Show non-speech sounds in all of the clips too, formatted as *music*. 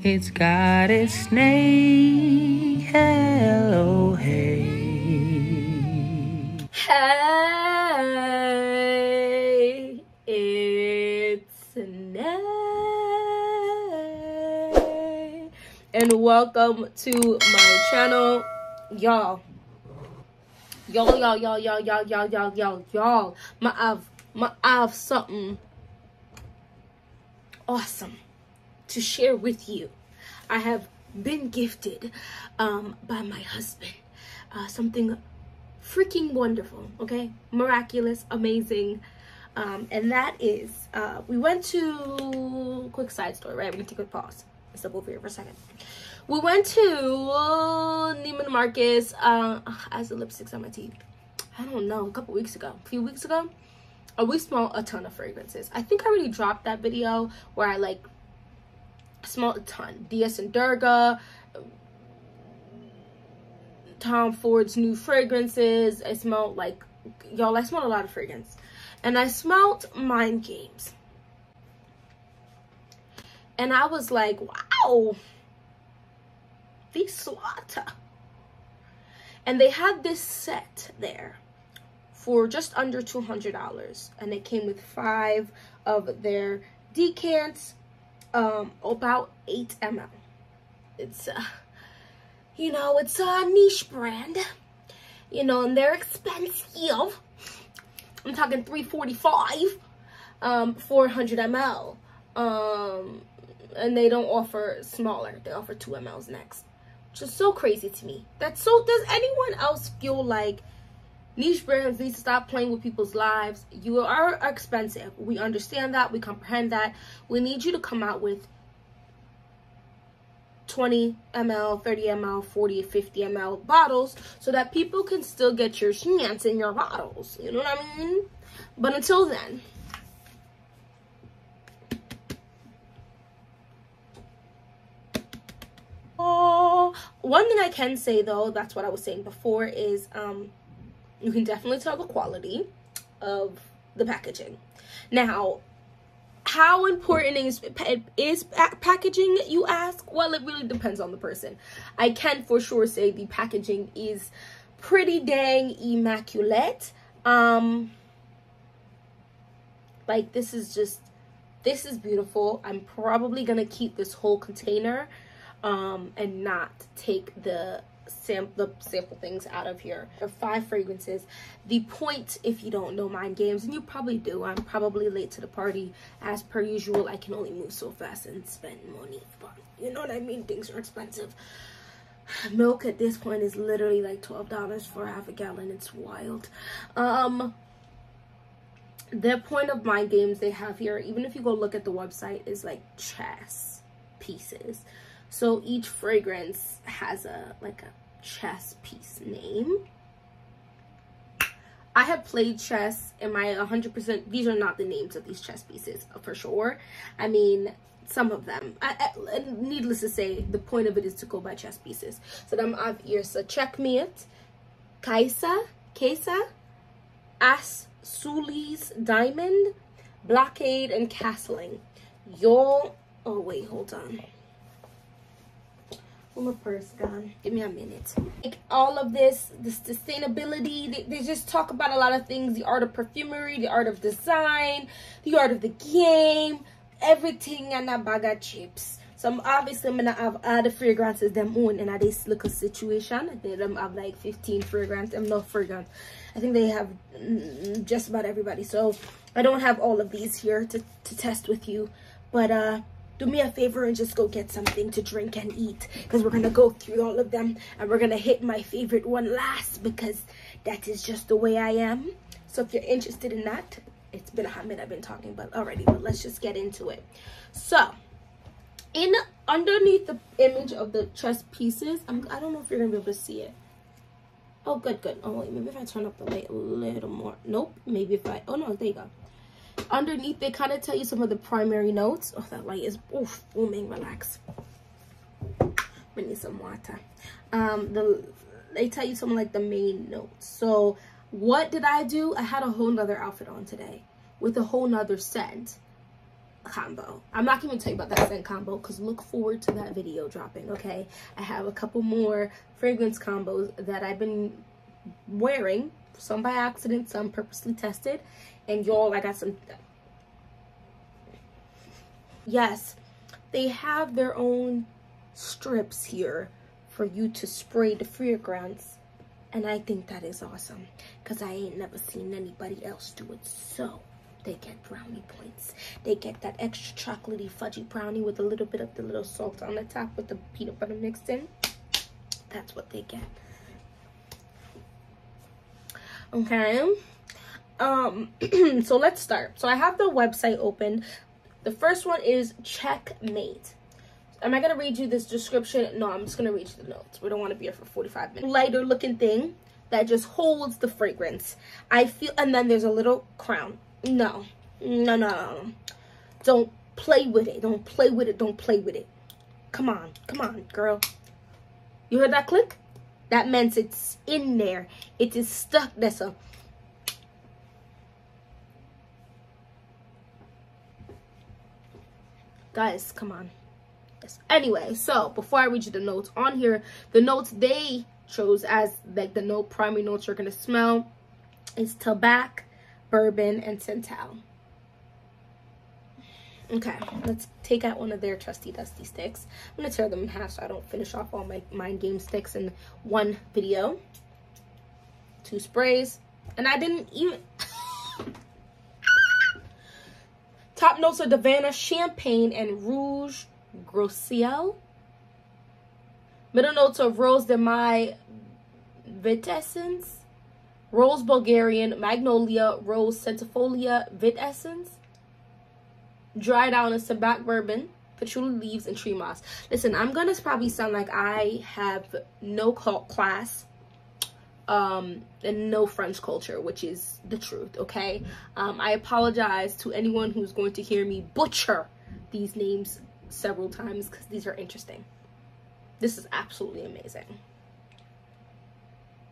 It's got its name. Hello, hey. Hey, it's Nay. And welcome to my channel, y'all. Y'all, y'all, y'all, y'all, y'all, y'all, y'all, y'all, y'all. My I've something awesome to share with you. I have been gifted um by my husband. Uh something freaking wonderful, okay? Miraculous, amazing. Um, and that is, uh, we went to, quick side story, right? We can take a pause. Step over here for a second. We went to uh, Neiman Marcus, uh, as the lipsticks on my teeth. I don't know, a couple weeks ago, a few weeks ago. Uh, we smelled a ton of fragrances. I think I already dropped that video where I like smelled a ton. Dias and Durga, Tom Ford's new fragrances. I smelled like, y'all, I smelled a lot of fragrance. And I smelled Mind Games. And I was like, wow, these slaughter. And they had this set there for just under $200. And it came with five of their decants, um, about 8 ml. It's, uh, you know, it's a niche brand, you know, and they're expensive. I'm talking 345 um 400 ml um and they don't offer smaller. They offer 2 mls next. Which is so crazy to me. That's so does anyone else feel like niche brands need to stop playing with people's lives. You are expensive. We understand that. We comprehend that. We need you to come out with 20 ml 30 ml 40 50 ml bottles so that people can still get your hands in your bottles. You know what i mean? But until then oh one thing i can say though that's what i was saying before is um you can definitely tell the quality of the packaging. Now how important is is packaging you ask? Well it really depends on the person. I can for sure say the packaging is pretty dang immaculate. Um like this is just this is beautiful. I'm probably gonna keep this whole container um and not take the sample the sample things out of here. Are five fragrances. The point if you don't know mind games and you probably do i'm probably late to the party. As per usual i can only move so fast and spend money. But you know what i mean? Things are expensive. Milk at this point is literally like 12 dollars for half a gallon. It's wild. Um the point of mind games they have here even if you go look at the website is like chess pieces so each fragrance has a like a chess piece name. I have played chess and my 100%, these are not the names of these chess pieces for sure. I mean, some of them. I, I, needless to say, the point of it is to go by chess pieces. So then I have here, so checkmate, Kaisa, Kaisa, As, Sulis, Diamond, Blockade, and Castling. Y'all, oh wait, hold on. Where my purse gone? Give me a minute. Like all of this, the sustainability, they, they just talk about a lot of things. The art of perfumery, the art of design, the art of the game, everything and a bag of chips. So I'm obviously I'm gonna have the fragrances them own in this little situation. I think them have like 15 fragrances. I'm not fragrance. I think they have mm, just about everybody. So I don't have all of these here to, to test with you. But uh do me a favor and just go get something to drink and eat because we're gonna go through all of them and we're gonna hit my favorite one last because that is just the way I am. So if you're interested in that, it's been a hot minute I've been talking about already, but let's just get into it. So in underneath the image of the chess pieces, I'm, I don't know if you're gonna be able to see it. Oh, good, good. Oh, wait, maybe if I turn up the light a little more. Nope, maybe if I, oh no, there you go underneath they kind of tell you some of the primary notes. Oh that light is oof booming. Relax. We need some water. Um the they tell you some like the main notes. So what did i do? I had a whole nother outfit on today with a whole nother scent. Combo. I'm not to tell you about that scent combo because look forward to that video dropping, okay? I have a couple more fragrance combos that I've been wearing, some by accident, some purposely tested, and y'all, I got some... Yes, they have their own strips here for you to spray the fragrance, and I think that is awesome because I ain't never seen anybody else do it so they get brownie points. They get that extra chocolatey fudgy brownie with a little bit of the little salt on the top with the peanut butter mixed in. That's what they get. Okay. Um, *clears throat* so let's start. So I have the website open. The first one is Checkmate. Am I going to read you this description? No, I'm just going to read you the notes. We don't want to be here for 45 minutes. Lighter looking thing that just holds the fragrance. I feel, and then there's a little crown. No, no, no, no. Don't play with it. Don't play with it. Don't play with it. Come on, come on, girl. You heard that click? That means it's in there. It is stuck. That's a. Guys, come on. Yes. Anyway, so before I read you the notes on here, the notes they chose as like the note primary notes you're gonna smell is tobacco bourbon, and Santal. Okay, let's take out one of their trusty dusty sticks. I'm gonna tear them in half so I don't finish off all my mind game sticks in one video. Two sprays, and I didn't even. Top notes are Havana, Champagne, and Rouge Grossiel. Middle notes are Rose de Mai Vitessence. Rose Bulgarian, Magnolia, Rose Centifolia, Vit Essence, dried out in Sabac Bourbon, Patchouli Leaves, and Tree Moss. Listen, I'm going to probably sound like I have no class um, and no French culture, which is the truth, okay? Um, I apologize to anyone who's going to hear me butcher these names several times because these are interesting. This is absolutely amazing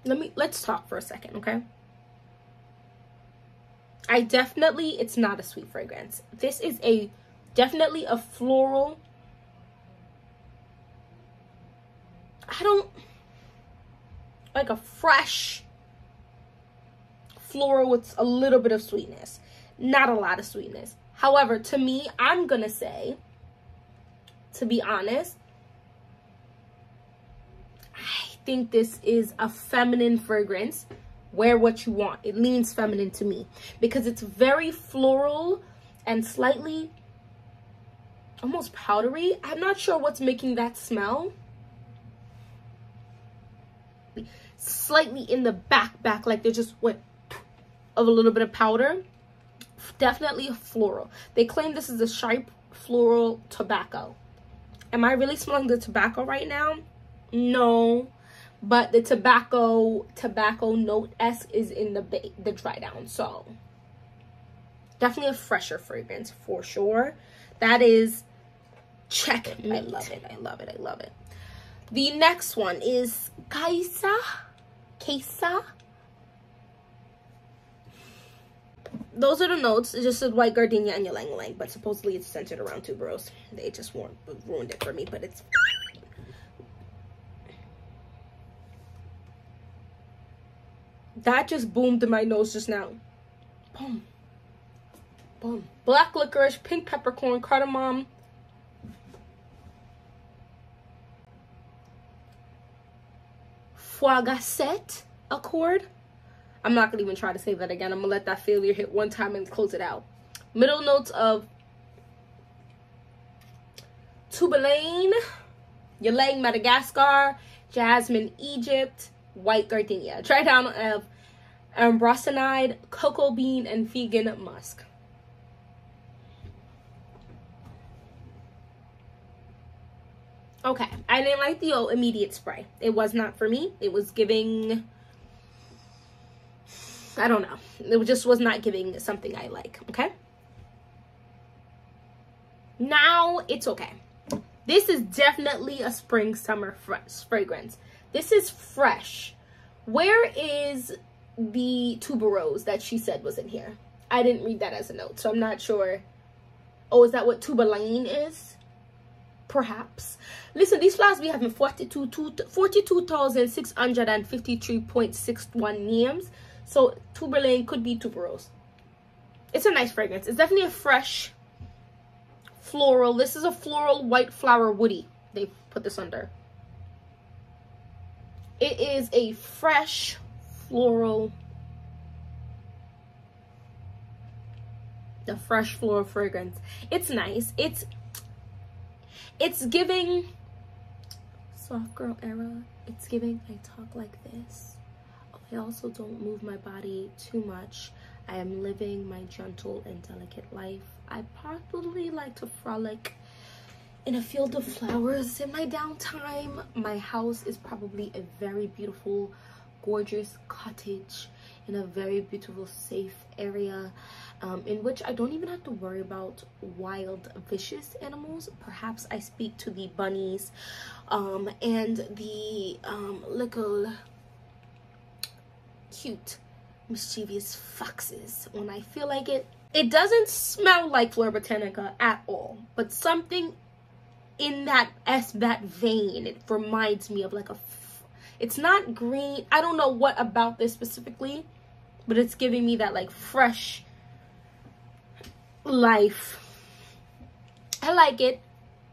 let me let's talk for a second, okay? I definitely it's not a sweet fragrance. This is a definitely a floral I don't like a fresh floral with a little bit of sweetness. Not a lot of sweetness. However, to me, I'm going to say to be honest, I think this is a feminine fragrance. Wear what you want. It leans feminine to me because it's very floral and slightly almost powdery. I'm not sure what's making that smell. Slightly in the back, back, like they just went of a little bit of powder. Definitely floral. They claim this is a sharp floral tobacco. Am I really smelling the tobacco right now? No but the tobacco tobacco note s is in the the dry down so definitely a fresher fragrance for sure that is check i love it i love it i love it the next one is kaisa kaisa those are the notes it just said white gardenia and ylang ylang but supposedly it's centered around tuberose they just ruined it for me but it's That just boomed in my nose just now. Boom. Boom. Black licorice, pink peppercorn, cardamom. Gasset accord. I'm not to even try to say that again. I'm to let that failure hit one time and close it out. Middle notes of Tourmaline, Ylang Madagascar, Jasmine Egypt, white gardenia. Dry down of ambroxanide, cocoa bean, and vegan musk. Okay, I didn't like the immediate spray. It was not for me. It was giving, I don't know. It just was not giving something I like, okay? Now it's okay. This is definitely a spring summer fragrance. This is fresh. Where is the tuberose that she said was in here? I didn't read that as a note, so I'm not sure Oh, is that what Tourmaline is? Perhaps. Listen, these flowers we have having 42,653.61 names. So Tourmaline could be tuberose. It's a nice fragrance. It's definitely a fresh floral. This is a floral white flower woody. They put this under. It is a fresh floral the fresh floral fragrance. It's nice. It's it's giving soft girl era. It's giving I talk like this. I also don't move my body too much. I am living my gentle and delicate life. I probably like to frolic in a field of flowers in my downtime. My house is probably a very beautiful, gorgeous cottage in a very beautiful, safe area um, in which I don't even have to worry about wild, vicious animals. Perhaps I speak to the bunnies um, and the um, little cute, mischievous foxes when I feel like it. It doesn't smell like Flora Botanica at all, but something in that s that vein, it reminds me of like a. It's not green. I don't know what about this specifically, but it's giving me that like fresh life. I like it,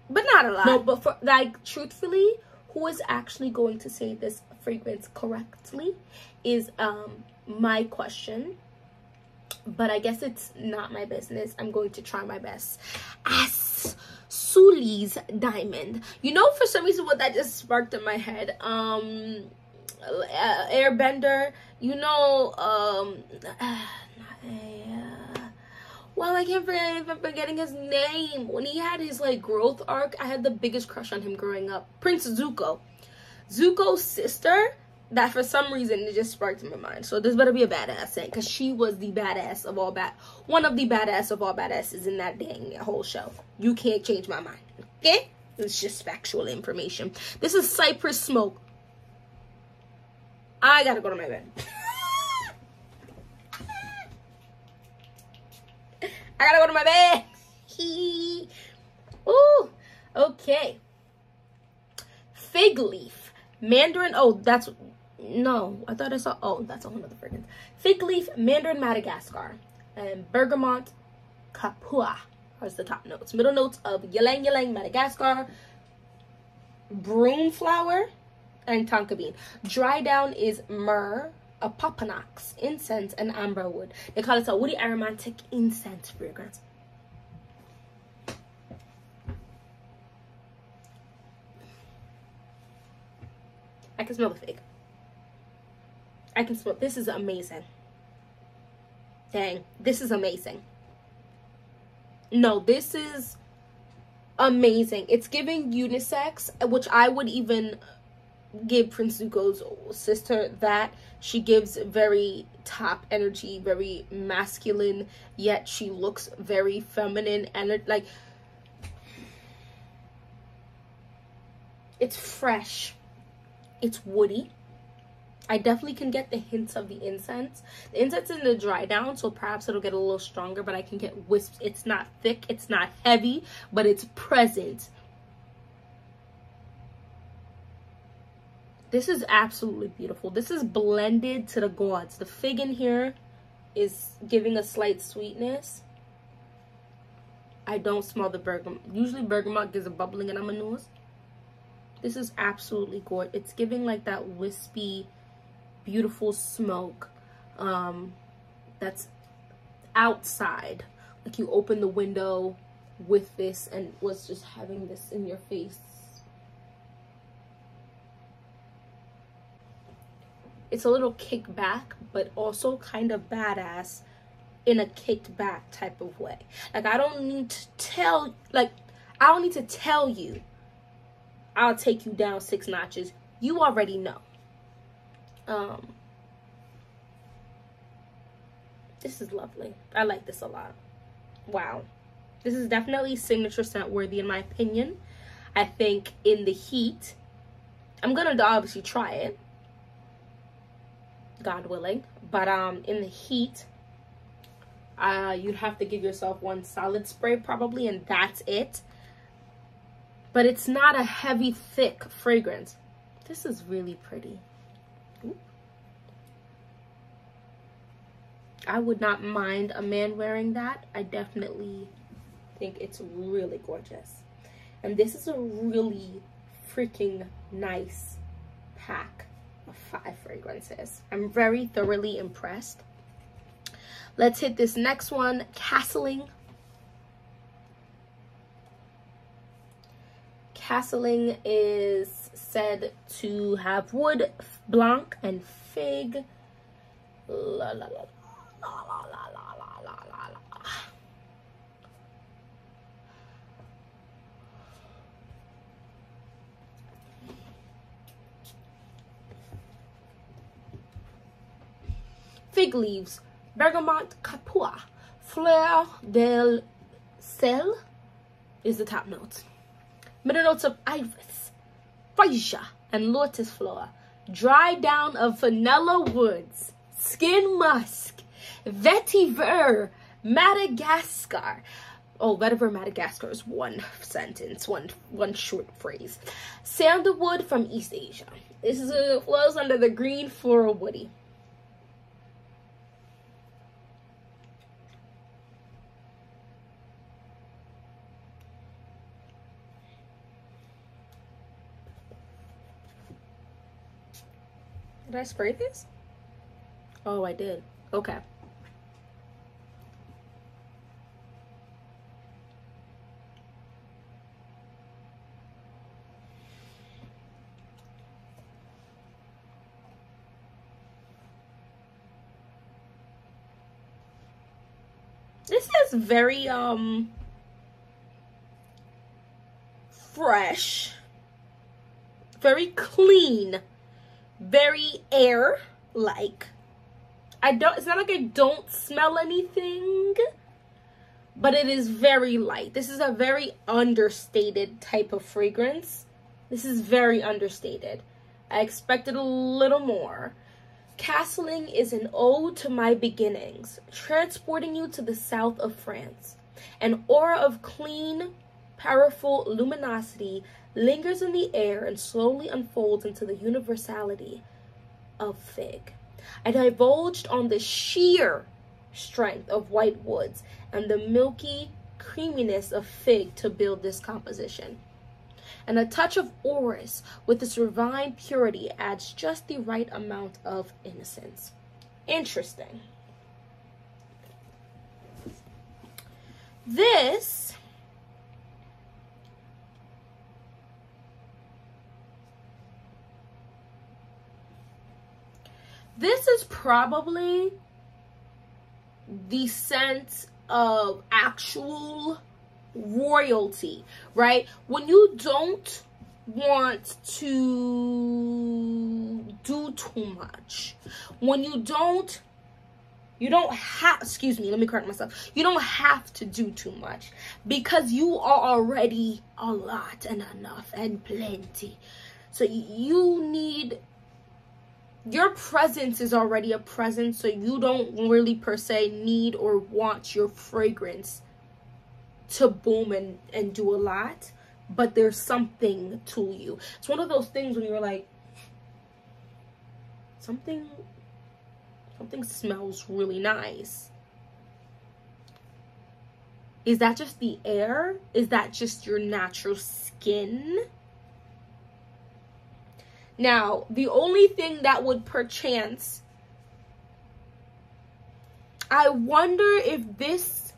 but not a lot. No, but for like truthfully, who is actually going to say this fragrance correctly is um my question. But I guess it's not my business. I'm going to try my best. As Suli's Diamond. You know, for some reason, what that just sparked in my head. Um, uh, Airbender. You know, um, *sighs* uh, well, I can't forget I'm forgetting his name. When he had his like growth arc, I had the biggest crush on him growing up. Prince Zuko. Zuko's sister, that for some reason it just sparked in my mind. So this better be a badass thing, because she was the badass of all bad one of the badass of all badasses in that dang whole show. You can't change my mind. Okay? It's just factual information. This is Cypress Smoke. I gotta go to my bed. *laughs* I gotta go to my bed. Ooh, okay. Fig leaf, mandarin. Oh, that's no. I thought I saw. Oh, that's a whole other fragrance. Fig leaf, mandarin Madagascar, and bergamot kapua are the top notes. Middle notes of ylang ylang Madagascar, broom flower, and tonka bean. Dry down is myrrh, opopanax, incense, and amber wood. They call it a woody aromatic incense fragrance. I can smell the fig. I can smell. This is amazing. Dang, this is amazing. No, this is amazing. It's giving unisex, which I would even give Prince Zuko's sister that. She gives very top energy, very masculine, yet she looks very feminine and like it's fresh. It's woody. I definitely can get the hints of the incense. The incense is in the dry down, so perhaps it'll get a little stronger, but I can get wisps. It's not thick, it's not heavy, but it's present. This is absolutely beautiful. This is blended to the gods. The fig in here is giving a slight sweetness. I don't smell the bergamot. Usually bergamot gives a bubbling in my nose. This is absolutely gorgeous. It's giving like that wispy, beautiful smoke um, that's outside. Like you open the window with this and was just having this in your face it's a little kicked back, but also kind of badass in a kicked back type of way. Like I don't need to tell like I don't need to tell you I'll take you down six notches. You already know. Um This is lovely. I like this a lot. Wow. This is definitely signature scent worthy in my opinion. I think in the heat, I'm gonna obviously try it God willing. But um, in the heat, uh, you'd have to give yourself one solid spray probably, and that's it. But it's not a heavy, thick fragrance. This is really pretty. I would not mind a man wearing that. I definitely think it's really gorgeous. And this is a really freaking nice pack five fragrances. I'm very thoroughly impressed. Let's hit this next one, Castling. Castling is said to have wood, blanc, and fig. La, la, la, la, la, la, la, la, la, la. Fig leaves, bergamot capua, fleur del sel is the top notes. Middle notes of iris, freesia, and lotus flower. Dry down of vanilla woods, skin musk, vetiver, Madagascar. Oh, vetiver Madagascar is one sentence, one one short phrase. Sandalwood from East Asia. This is a flows under the green floral woody. I spray this? Oh, I did. Okay. This is very, um, fresh, very clean very air like. I don't, it's not like I don't smell anything, but it is very light. This is a very understated type of fragrance. This is very understated. I expected a little more. Castling is an ode to my beginnings, transporting you to the south of France. An aura of clean, powerful luminosity lingers in the air and slowly unfolds into the universality of fig. I divulged on the sheer strength of white woods and the milky creaminess of fig to build this composition. And a touch of orris with its refined purity adds just the right amount of innocence. Interesting. This this is probably the sense of actual royalty, right? When you don't want to do too much, when you don't you don't have, excuse me, let me correct myself. You don't have to do too much because you are already a lot and enough and plenty. So you need your presence is already a presence, so you don't really per se need or want your fragrance to boom and, and do a lot, but there's something to you. It's one of those things when you're like, something, something smells really nice. Is that just the air? Is that just your natural skin? Now, the only thing that would perchance, I wonder if this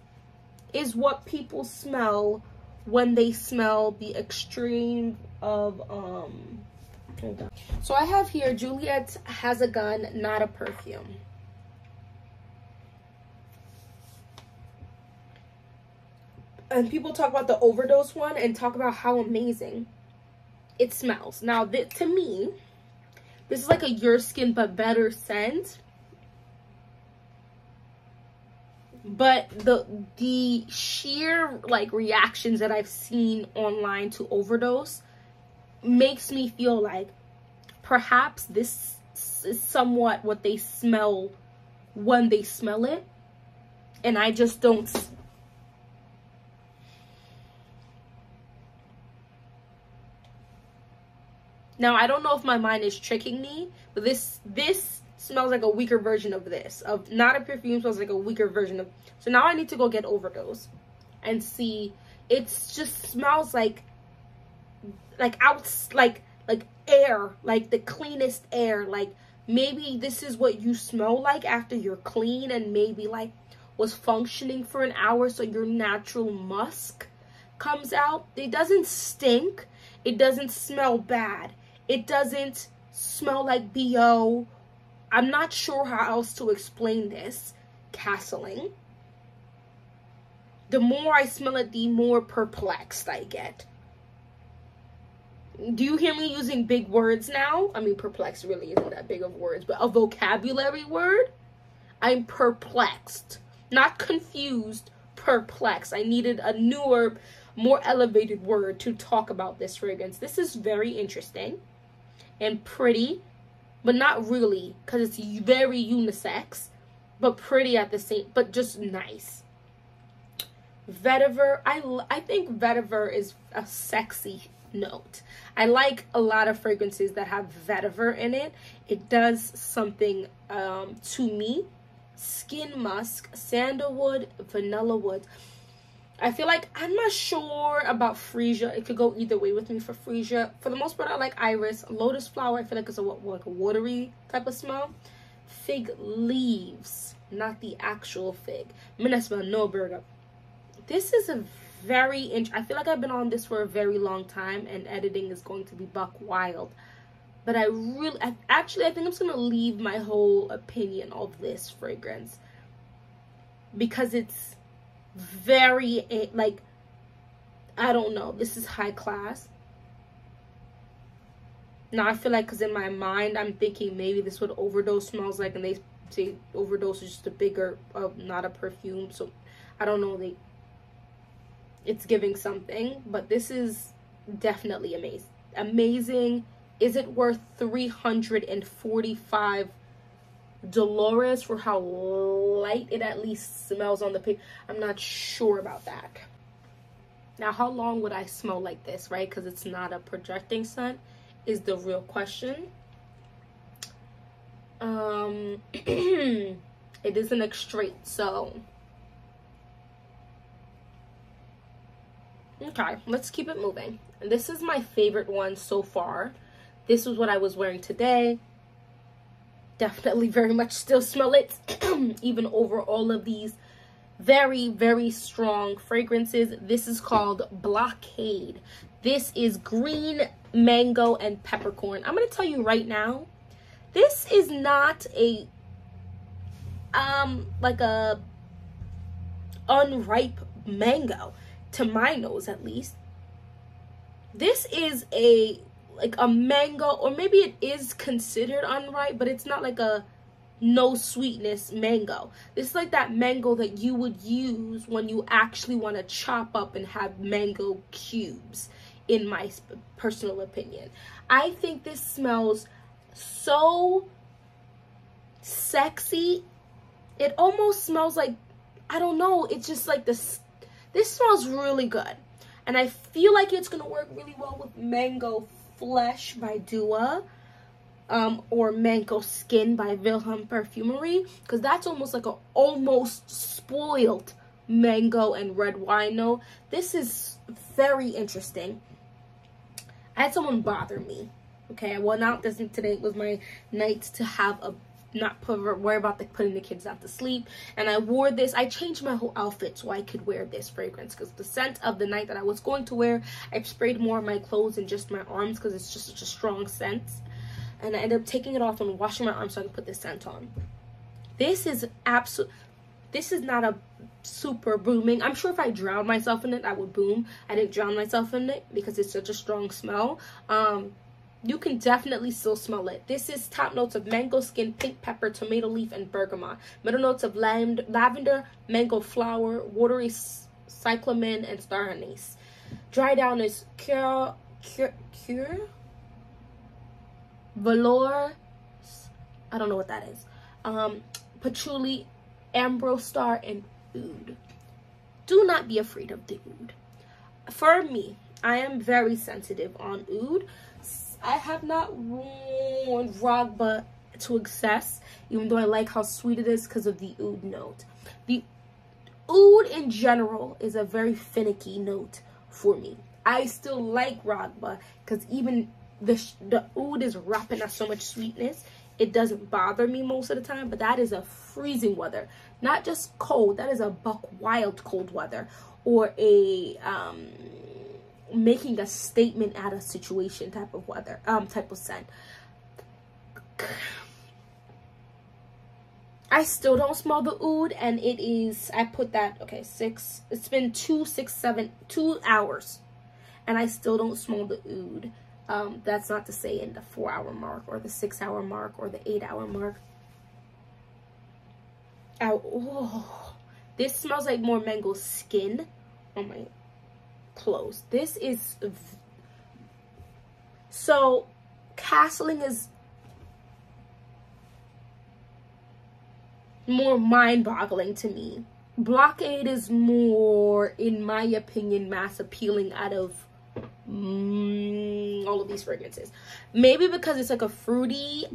is what people smell when they smell the extreme of, um, so I have here, Juliette has a gun, not a perfume. And people talk about the overdose one and talk about how amazing it smells. Now, th to me, this is like a your skin but better scent. But the the sheer like reactions that I've seen online to overdose makes me feel like perhaps this is somewhat what they smell when they smell it. and I just don't Now I don't know if my mind is tricking me, but this this smells like a weaker version of this. Of not a perfume smells like a weaker version of. So now I need to go get overdose, and see. It just smells like like out like like air, like the cleanest air. Like maybe this is what you smell like after you're clean, and maybe like was functioning for an hour, so your natural musk comes out. It doesn't stink. It doesn't smell bad it doesn't smell like BO. I'm not sure how else to explain this. Castling. The more I smell it, the more perplexed I get. Do you hear me using big words now? I mean, perplexed really isn't that big of words, but a vocabulary word? I'm perplexed. Not confused, perplexed. I needed a newer, more elevated word to talk about this fragrance. This is very interesting and pretty, but not really because it's very unisex, but pretty at the same, but just nice. Vetiver, I, I think vetiver is a sexy note. I like a lot of fragrances that have vetiver in it. It does something um, to me. Skin musk, sandalwood, vanilla wood. I feel like I'm not sure about freesia. It could go either way with me for freesia. For the most part, I like iris. Lotus flower, I feel like it's a like a watery type of smell. Fig leaves, not the actual fig. Smell no burger. This is a very I feel like I've been on this for a very long time, and editing is going to be buck wild. But I really, I, actually, I think I'm just gonna leave my whole opinion of this fragrance because it's very eh, like I don't know. This is high class. Now I feel like because in my mind I'm thinking maybe this what overdose smells like, and they say overdose is just a bigger, uh, not a perfume. So I don't know. They it's giving something, but this is definitely amazing. Amazing. Is it worth three hundred and forty-five Dolores for how light it at least smells on the paper. I'm not sure about that. Now, how long would I smell like this, right? Because it's not a projecting scent is the real question. Um, *clears throat* it isn't extrait, so. Okay, let's keep it moving. This is my favorite one so far. This is what I was wearing today definitely very much still smell it *clears throat* even over all of these very very strong fragrances. This is called blockade. This is green mango and peppercorn. I'm going to tell you right now this is not a um like a unripe mango to my nose at least. This is a like a mango or maybe it is considered unripe but it's not like a no sweetness mango. This is like that mango that you would use when you actually want to chop up and have mango cubes in my personal opinion. I think this smells so sexy. It almost smells like i don't know it's just like this this smells really good. And i feel like it's gonna work really well with mango Flesh by Dua um, or Mango Skin by Vilhelm Perfumery because that's almost like a almost spoiled mango and red wine note. This is very interesting. I had someone bother me. Okay, I went out this today was my night to have a not put, worry about the, putting the kids out to sleep. And I wore this. I changed my whole outfit so I could wear this fragrance because the scent of the night that I was going to wear, I sprayed more of my clothes and just my arms because it's just such a strong scent. And I ended up taking it off and washing my arms so I could put this scent on. This is absolute. This is not a super booming. I'm sure if I drowned myself in it, I would boom. I didn't drown myself in it because it's such a strong smell. Um, you can definitely still smell it. This is top notes of mango skin, pink pepper, tomato leaf, and bergamot. Middle notes of lavender, mango flower, watery cyclamen, and star anise. Dry down is cure, cure, cure, velour. I don't know what that is. Um, patchouli, ambrostar, and oud. Do not be afraid of the oud. For me, I am very sensitive on oud. I have not worn Raghba to excess, even though I like how sweet it is because of the oud note. The oud in general is a very finicky note for me. I still like Raghba because even the, the oud is wrapping up so much sweetness. It doesn't bother me most of the time, but that is a freezing weather. Not just cold, that is a buck wild cold weather or a um, making a statement at a situation type of weather, um, type of scent. I still don't smell the oud, and it is, I put that, okay, six, it's been two, six, seven, two hours, and I still don't smell the oud. Um, that's not to say in the four hour mark, or the six hour mark, or the eight hour mark. Ow, oh, this smells like more mango skin oh my clothes. This is, so, castling is more mind-boggling to me. Blockade is more, in my opinion, mass appealing out of mm, all of these fragrances. Maybe because it's like a fruity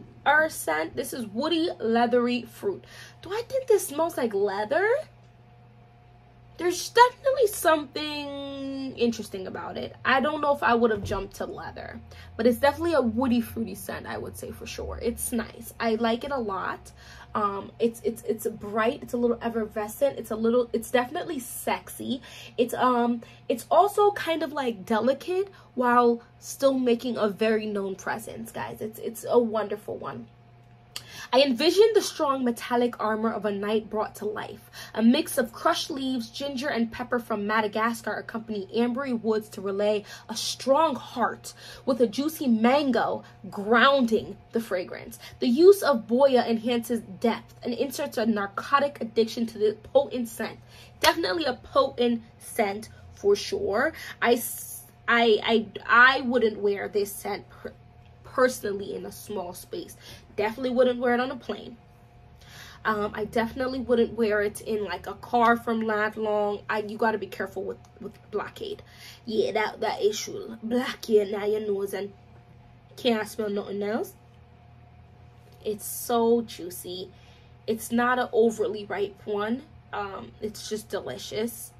scent. This is woody, leathery fruit. Do I think this smells like leather? There's definitely something interesting about it. I don't know if I would have jumped to leather, but it's definitely a woody, fruity scent, I would say for sure. It's nice. I like it a lot um it's it's it's bright it's a little effervescent it's a little it's definitely sexy it's um it's also kind of like delicate while still making a very known presence guys it's it's a wonderful one I envisioned the strong metallic armor of a knight brought to life. A mix of crushed leaves, ginger, and pepper from Madagascar accompany ambery woods to relay a strong heart with a juicy mango grounding the fragrance. The use of boya enhances depth and inserts a narcotic addiction to the potent scent. Definitely a potent scent for sure. I, I, I, I wouldn't wear this scent personally in a small space. Definitely wouldn't wear it on a plane. Um, I definitely wouldn't wear it in like a car from that long. I you gotta be careful with with blockade. Yeah, that that issue. Blockade now your nose and can't smell nothing else. It's so juicy. It's not an overly ripe one. Um, it's just delicious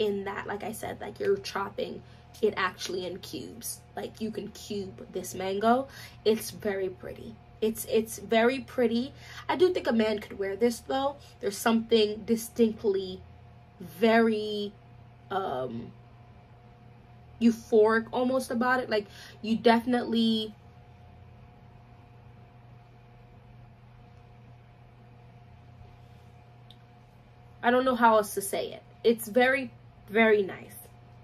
in that, like I said, like you're chopping it actually in cubes. Like you can cube this mango. It's very pretty. It's it's very pretty. I do think a man could wear this though. There's something distinctly very um euphoric almost about it. Like you definitely I don't know how else to say it. It's very very nice.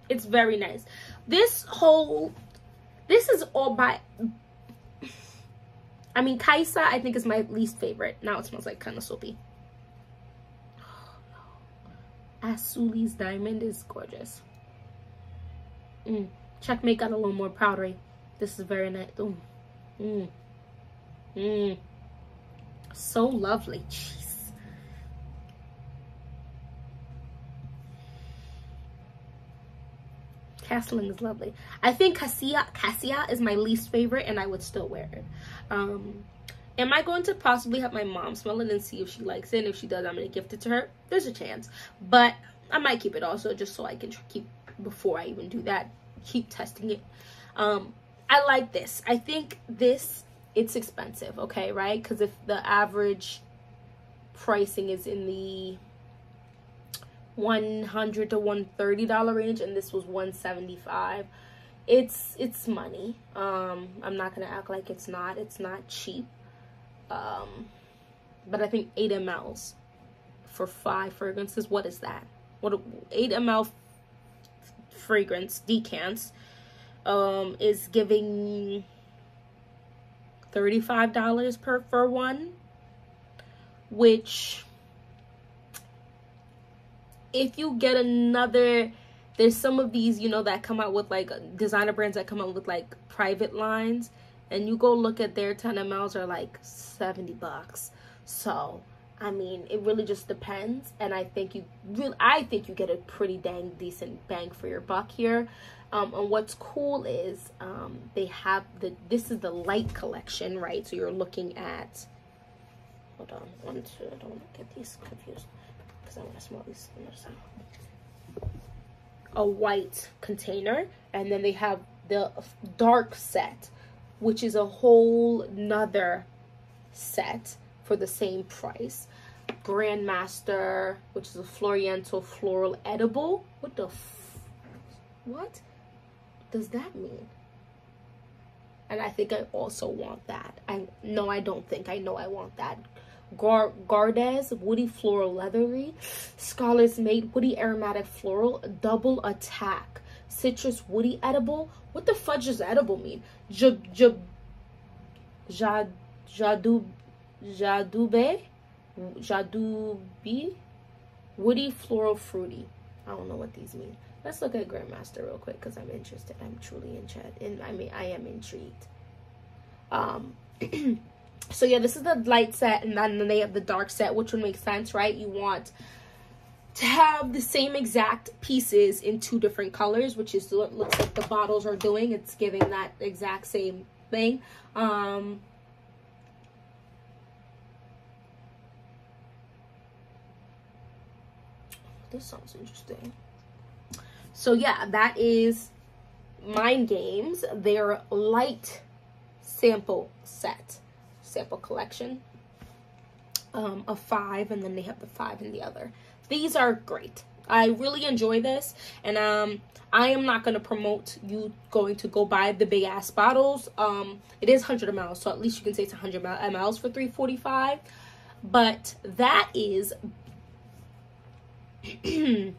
It's very nice. This whole, this is all by, I mean, Kaisa, I think is my least favorite. Now it smells like kind of soapy. *gasps* Asuli's diamond is gorgeous. Mm. Checkmate got a little more powdery. This is very nice. Mm. Mm. So lovely. Jeez. Castling is lovely. I think Cassia, Cassia is my least favorite and I would still wear it. Um, am I going to possibly have my mom smell it and see if she likes it? And if she does, I'm going to gift it to her. There's a chance. But I might keep it also just so I can keep, before I even do that, keep testing it. Um, I like this. I think this, it's expensive, okay, right? Because if the average pricing is in the 100 to 130 dollar range and this was 175 it's it's money. Um i'm not gonna act like it's not. It's not cheap. Um but i think 8 mls for five fragrances what is that? What 8 ml fragrance decants um is giving $35 per for one which if you get another there's some of these you know that come out with like designer brands that come out with like private lines and you go look at their 10 mls are like 70 bucks so I mean, it really just depends, and I think you really, I think you get a pretty dang decent bang for your buck here. Um, and what's cool is um, they have the this is the light collection, right? So you're looking at. Hold on, one, two. I don't want to get these confused because I want to smell these. A white container, and then they have the dark set, which is a whole nother set for the same price. Grandmaster, which is a Floriental floral edible. What the what does that mean? And I think I also want that. I no, I don't think. I know I want that. Gar Gardes, woody floral leathery, Scholar's Mate, woody aromatic floral, double attack, citrus woody edible. What the fudge does edible mean? J j jad jadu Jadube, Jadubi, Woody Floral Fruity. I don't know what these mean. Let's look at Grandmaster real quick because I'm interested. I'm truly interested. And I mean, I am intrigued. Um, *clears throat* so yeah, this is the light set, and then they have the dark set, which would make sense, right? You want to have the same exact pieces in two different colors, which is what looks like the bottles are doing. It's giving that exact same thing. Um, this sounds interesting. So yeah, that is Mind Games, their light sample set, sample collection um, of five, and then they have the five in the other. These are great. I really enjoy this, and um, I am not going to promote you going to go buy the big ass bottles. Um, it is 100 ml, so at least you can say it's 100 mls for 345 but that is *clears throat*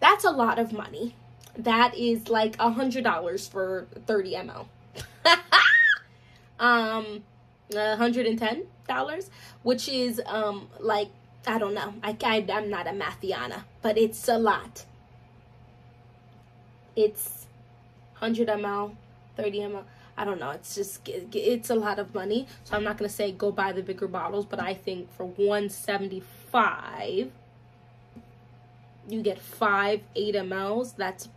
that's a lot of money. That is like a hundred dollars for 30 ml. *laughs* um, hundred and ten dollars, which is um like I don't know. I, I I'm not a mathiana, but it's a lot. It's hundred ml, 30 ml. I don't know. It's just it's a lot of money. So I'm not gonna say go buy the bigger bottles, but I think for 175 you get five 8 mls. That's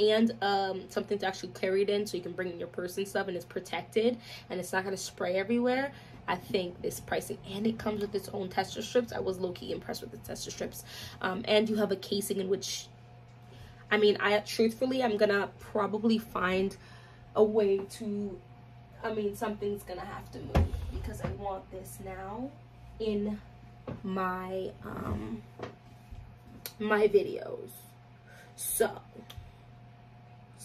and um, something to actually carry it in so you can bring in your purse and stuff and it's protected and it's not going to spray everywhere. I think this pricing and it comes with its own tester strips. I was low-key impressed with the tester strips. Um, and you have a casing in which, I mean, I truthfully, I'm going to probably find a way to, I mean, something's going to have to move because I want this now in my, um, my videos. So,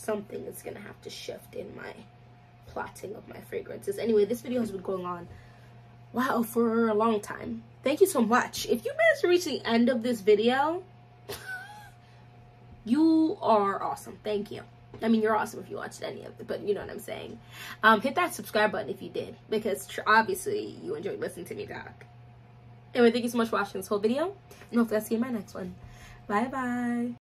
something is to have to shift in my plotting of my fragrances. Anyway, this video has been going on, wow, for a long time. Thank you so much. If you managed to reach the end of this video, *laughs* you are awesome. Thank you. I mean, you're awesome if you watched any of it, but you know what I'm saying. Um, hit that subscribe button if you did, because obviously you enjoyed listening to me talk. Anyway, thank you so much for watching this whole video, and hopefully I'll see you in my next one. Bye bye.